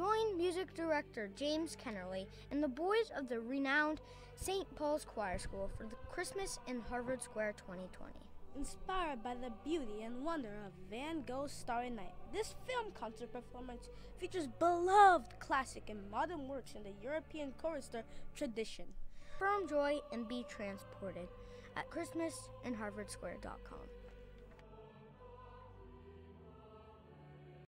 Join music director James Kennerley and the boys of the renowned St. Paul's Choir School for the Christmas in Harvard Square 2020. Inspired by the beauty and wonder of Van Gogh's Starry Night, this film concert performance features beloved classic and modern works in the European chorister tradition. Firm joy and be transported at ChristmasInHarvardSquare.com.